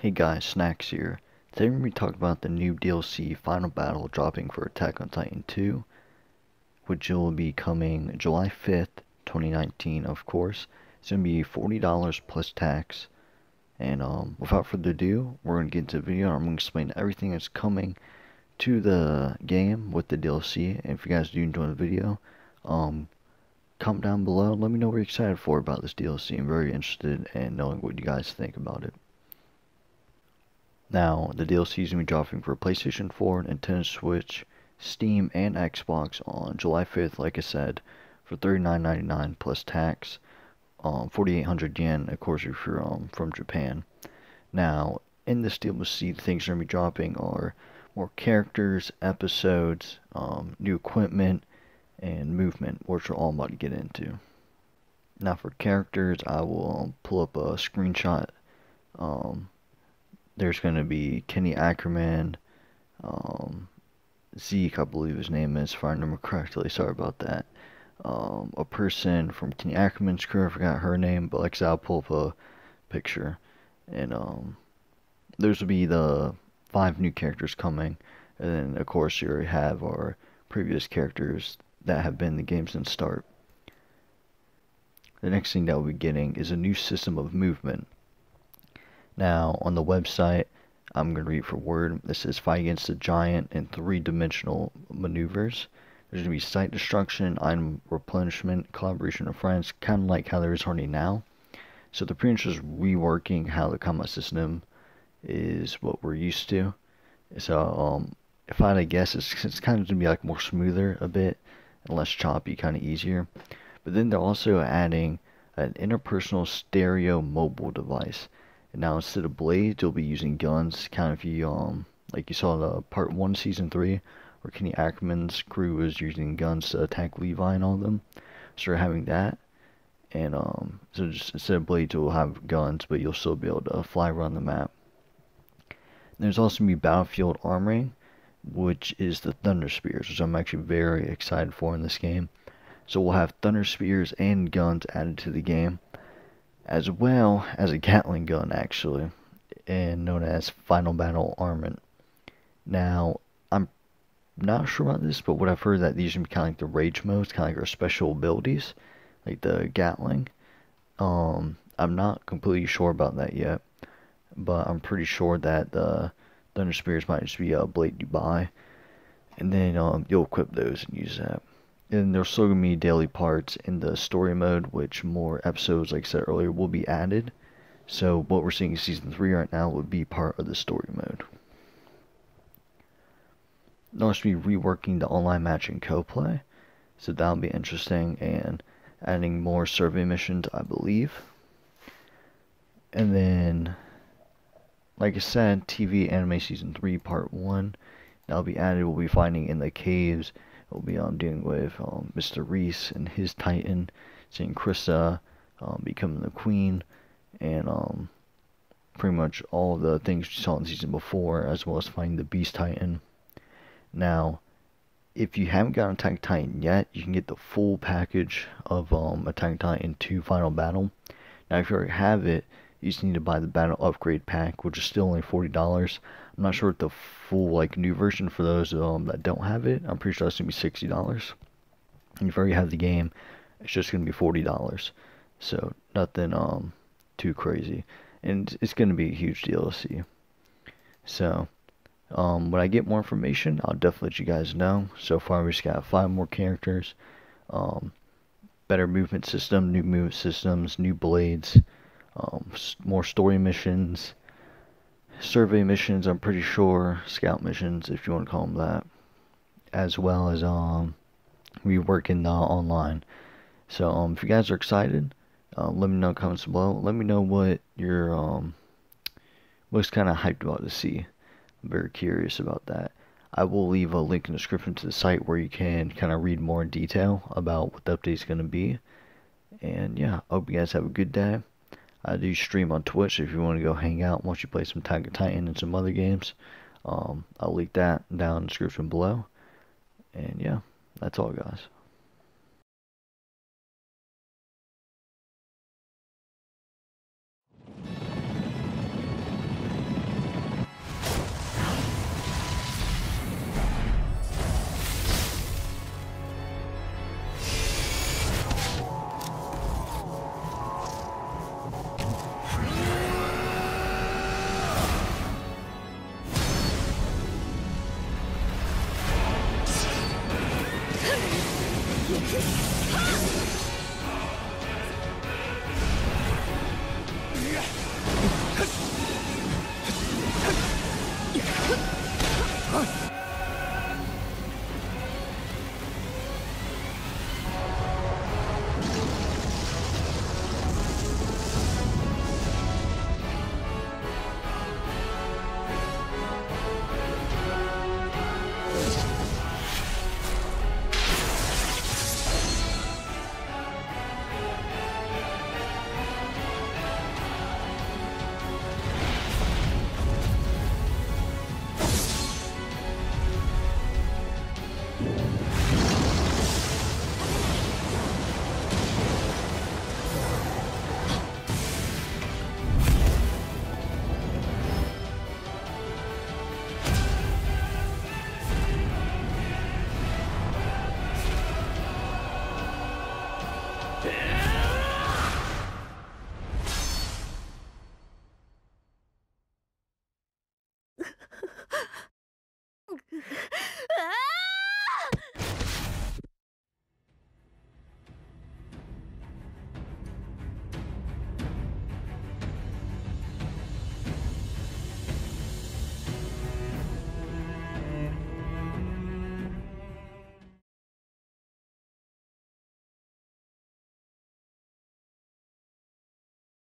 Hey guys, Snacks here. Today we're going to talking about the new DLC Final Battle dropping for Attack on Titan 2, which will be coming July 5th, 2019, of course. It's going to be $40 plus tax. And um, without further ado, we're going to get into the video. I'm going to explain everything that's coming to the game with the DLC. And if you guys do enjoy the video, um, comment down below. Let me know what you're excited for about this DLC. I'm very interested in knowing what you guys think about it. Now, the DLC is going to be dropping for PlayStation 4, Nintendo Switch, Steam, and Xbox on July 5th, like I said, for $39.99 plus tax, um, 4,800 yen, of course, if you're um, from Japan. Now, in this DLC, the things are going to be dropping are more characters, episodes, um, new equipment, and movement, which we're all about to get into. Now, for characters, I will um, pull up a screenshot. Um, there's going to be Kenny Ackerman, um, Zeke, I believe his name is, if I remember correctly. Sorry about that. Um, a person from Kenny Ackerman's crew, I forgot her name, but like I'll pull up a picture. And um, those will be the five new characters coming. And then, of course, you already have our previous characters that have been the game since start. The next thing that we'll be getting is a new system of movement. Now, on the website, I'm going to read for word. This says fight against a giant in three-dimensional maneuvers. There's going to be site destruction, item replenishment, collaboration of friends, kind of like how there is already now. So the pretty much reworking how the combat system is what we're used to. So um, if I had to guess, it's, it's kind of going to be like more smoother a bit and less choppy, kind of easier. But then they're also adding an interpersonal stereo mobile device. Now instead of blades, you'll be using guns. Kind of you um like you saw the part one season three, where Kenny Ackerman's crew was using guns to attack Levi and all of them. So we're having that. And um so just instead of blades you'll have guns, but you'll still be able to fly around the map. There's also gonna be battlefield armoring, which is the Thunder Spears, which I'm actually very excited for in this game. So we'll have Thunder Spears and guns added to the game as well as a Gatling gun, actually, and known as Final Battle Armament. Now, I'm not sure about this, but what I've heard that these are kind of like the rage modes, kind of like our special abilities, like the Gatling. Um, I'm not completely sure about that yet, but I'm pretty sure that the Thunder Spears might just be a blade you buy, and then um, you'll equip those and use that and there's still to be daily parts in the story mode, which more episodes, like I said earlier, will be added. So what we're seeing in Season 3 right now would be part of the story mode. They'll also be reworking the online matching co-play, so that'll be interesting, and adding more survey missions, I believe. And then, like I said, TV Anime Season 3 Part 1, that'll be added, we'll be finding in the caves, We'll be um, dealing with um, Mr. Reiss and his Titan, seeing Krista um, becoming the queen, and um, pretty much all the things you saw in season before, as well as finding the Beast Titan. Now, if you haven't got Attack Titan yet, you can get the full package of um, Attack Titan 2 Final Battle. Now, if you already have it, you just need to buy the battle upgrade pack, which is still only forty dollars. I'm not sure what the full like new version for those um, that don't have it. I'm pretty sure that's gonna be sixty dollars. And if you already have the game, it's just gonna be forty dollars. So nothing um too crazy, and it's gonna be a huge DLC. So um, when I get more information, I'll definitely let you guys know. So far, we just got five more characters. Um, better movement system, new movement systems, new blades um, more story missions, survey missions. I'm pretty sure scout missions, if you want to call them that, as well as um, reworking the online. So um, if you guys are excited, uh, let me know in comments below. Let me know what you're um, most kind of hyped about to see. I'm very curious about that. I will leave a link in the description to the site where you can kind of read more in detail about what the update is going to be. And yeah, I hope you guys have a good day. I do stream on Twitch if you want to go hang out once you play some Tiger Titan and some other games. Um, I'll link that down in the description below. And yeah, that's all, guys.